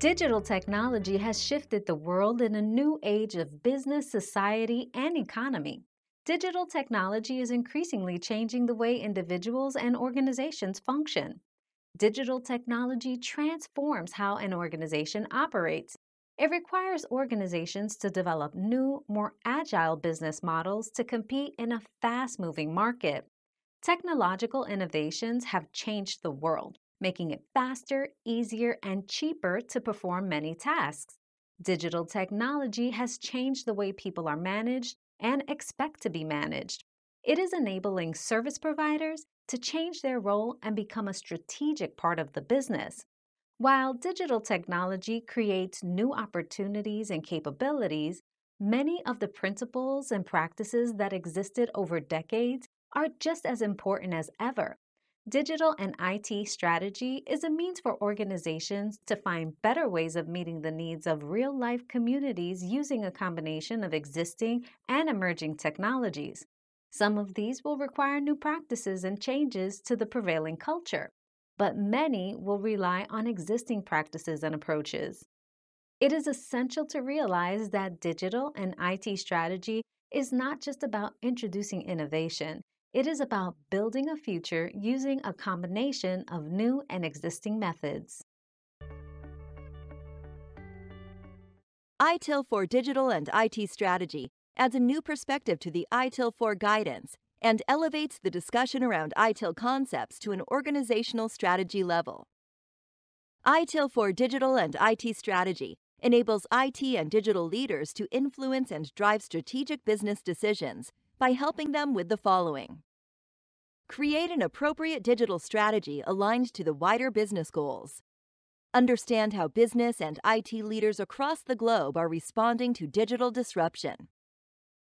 Digital technology has shifted the world in a new age of business, society, and economy. Digital technology is increasingly changing the way individuals and organizations function. Digital technology transforms how an organization operates. It requires organizations to develop new, more agile business models to compete in a fast moving market. Technological innovations have changed the world, making it faster, easier, and cheaper to perform many tasks. Digital technology has changed the way people are managed and expect to be managed. It is enabling service providers to change their role and become a strategic part of the business. While digital technology creates new opportunities and capabilities, many of the principles and practices that existed over decades are just as important as ever. Digital and IT strategy is a means for organizations to find better ways of meeting the needs of real life communities using a combination of existing and emerging technologies. Some of these will require new practices and changes to the prevailing culture, but many will rely on existing practices and approaches. It is essential to realize that digital and IT strategy is not just about introducing innovation, it is about building a future using a combination of new and existing methods. ITIL 4 Digital and IT Strategy adds a new perspective to the ITIL 4 guidance and elevates the discussion around ITIL concepts to an organizational strategy level. ITIL 4 Digital and IT Strategy enables IT and digital leaders to influence and drive strategic business decisions by helping them with the following Create an appropriate digital strategy aligned to the wider business goals. Understand how business and IT leaders across the globe are responding to digital disruption.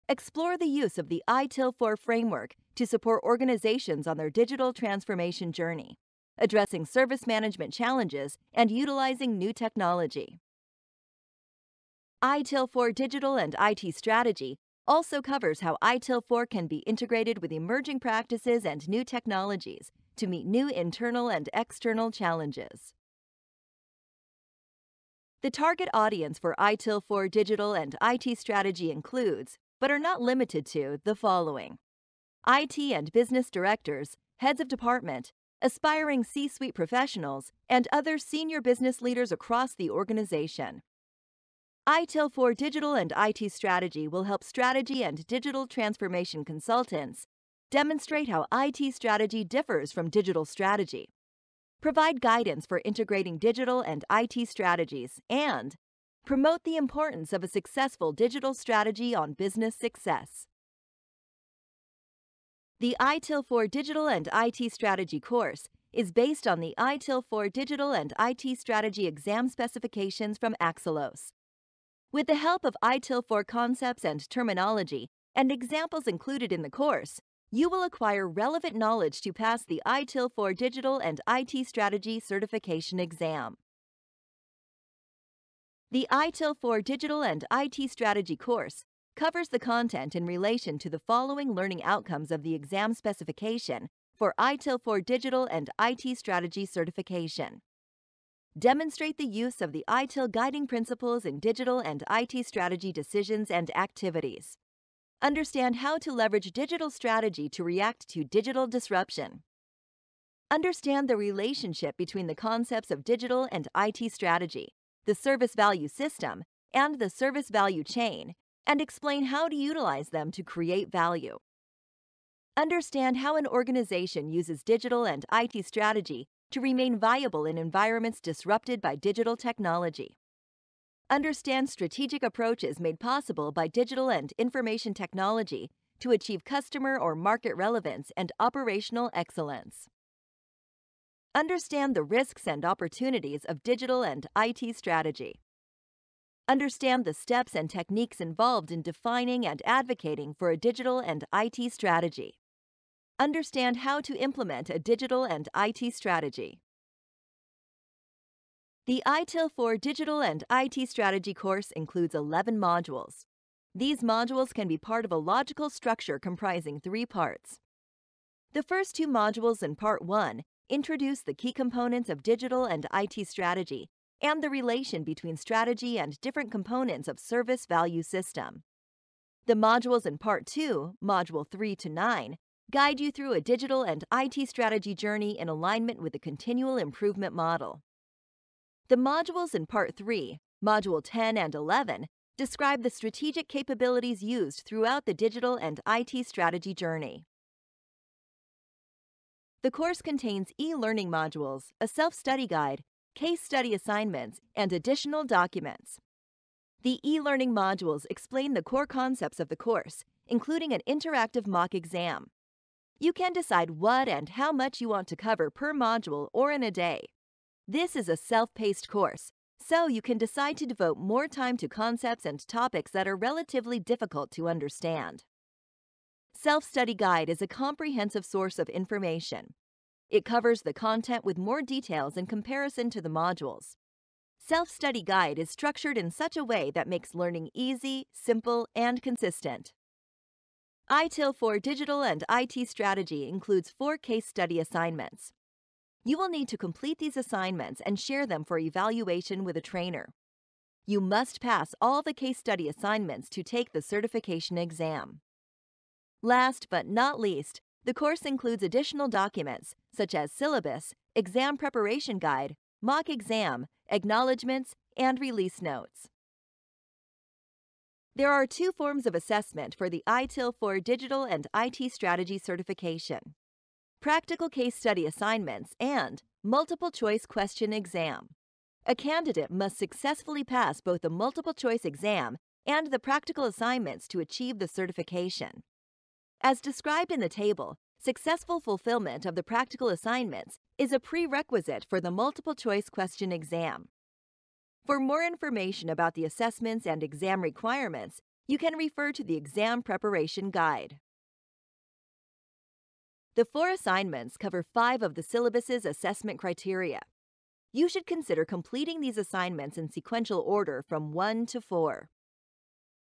Explore the use of the ITIL4 framework to support organizations on their digital transformation journey, addressing service management challenges and utilizing new technology. ITIL4 Digital and IT Strategy also covers how ITIL4 can be integrated with emerging practices and new technologies to meet new internal and external challenges. The target audience for ITIL4 digital and IT strategy includes, but are not limited to, the following IT and business directors, heads of department, aspiring C suite professionals, and other senior business leaders across the organization. ITIL 4 Digital and IT Strategy will help strategy and digital transformation consultants demonstrate how IT strategy differs from digital strategy, provide guidance for integrating digital and IT strategies, and promote the importance of a successful digital strategy on business success. The ITIL 4 Digital and IT Strategy course is based on the ITIL 4 Digital and IT Strategy exam specifications from Axelos with the help of ITIL4 concepts and terminology and examples included in the course, you will acquire relevant knowledge to pass the ITIL4 Digital and IT Strategy Certification exam. The ITIL4 Digital and IT Strategy course covers the content in relation to the following learning outcomes of the exam specification for ITIL4 Digital and IT Strategy certification. Demonstrate the use of the ITIL guiding principles in digital and IT strategy decisions and activities. Understand how to leverage digital strategy to react to digital disruption. Understand the relationship between the concepts of digital and IT strategy, the service value system, and the service value chain, and explain how to utilize them to create value. Understand how an organization uses digital and IT strategy to remain viable in environments disrupted by digital technology. Understand strategic approaches made possible by digital and information technology to achieve customer or market relevance and operational excellence. Understand the risks and opportunities of digital and IT strategy. Understand the steps and techniques involved in defining and advocating for a digital and IT strategy. Understand how to implement a digital and IT strategy. The ITIL 4 Digital and IT Strategy course includes 11 modules. These modules can be part of a logical structure comprising three parts. The first two modules in Part 1 introduce the key components of digital and IT strategy and the relation between strategy and different components of service value system. The modules in Part 2, Module 3 to 9, guide you through a digital and IT strategy journey in alignment with the continual improvement model. The modules in Part 3, Module 10 and 11, describe the strategic capabilities used throughout the digital and IT strategy journey. The course contains e-learning modules, a self-study guide, case study assignments, and additional documents. The e-learning modules explain the core concepts of the course, including an interactive mock exam. You can decide what and how much you want to cover per module or in a day. This is a self-paced course, so you can decide to devote more time to concepts and topics that are relatively difficult to understand. Self-Study Guide is a comprehensive source of information. It covers the content with more details in comparison to the modules. Self-Study Guide is structured in such a way that makes learning easy, simple, and consistent. ITIL 4 Digital and IT Strategy includes four case study assignments. You will need to complete these assignments and share them for evaluation with a trainer. You must pass all the case study assignments to take the certification exam. Last but not least, the course includes additional documents such as syllabus, exam preparation guide, mock exam, acknowledgments, and release notes. There are two forms of assessment for the ITIL 4 Digital and IT Strategy certification practical case study assignments and multiple choice question exam. A candidate must successfully pass both the multiple choice exam and the practical assignments to achieve the certification. As described in the table, successful fulfillment of the practical assignments is a prerequisite for the multiple choice question exam. For more information about the assessments and exam requirements, you can refer to the Exam Preparation Guide. The four assignments cover five of the syllabus's assessment criteria. You should consider completing these assignments in sequential order from 1 to 4.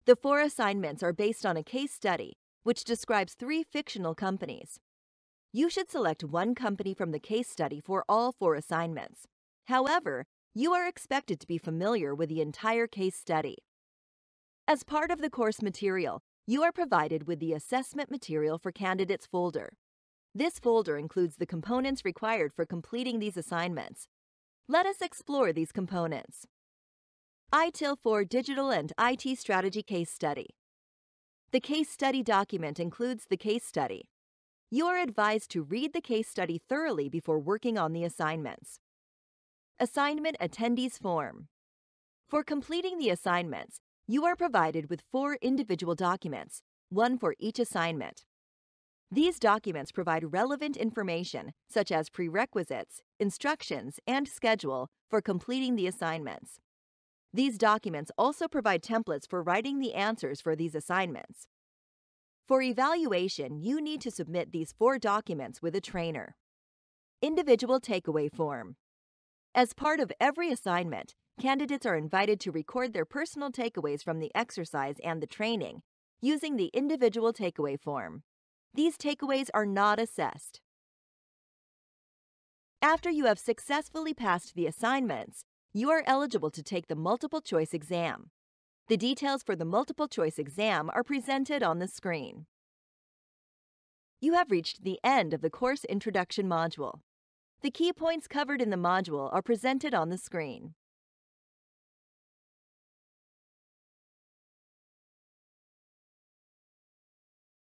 The four assignments are based on a case study which describes three fictional companies. You should select one company from the case study for all four assignments. However, you are expected to be familiar with the entire case study. As part of the course material, you are provided with the Assessment Material for Candidates folder. This folder includes the components required for completing these assignments. Let us explore these components. ITIL 4 Digital and IT Strategy Case Study. The case study document includes the case study. You are advised to read the case study thoroughly before working on the assignments. Assignment Attendees Form. For completing the assignments, you are provided with four individual documents, one for each assignment. These documents provide relevant information, such as prerequisites, instructions, and schedule for completing the assignments. These documents also provide templates for writing the answers for these assignments. For evaluation, you need to submit these four documents with a trainer. Individual Takeaway Form As part of every assignment, candidates are invited to record their personal takeaways from the exercise and the training using the Individual Takeaway Form. These takeaways are not assessed. After you have successfully passed the assignments, you are eligible to take the multiple choice exam. The details for the multiple choice exam are presented on the screen. You have reached the end of the course introduction module. The key points covered in the module are presented on the screen.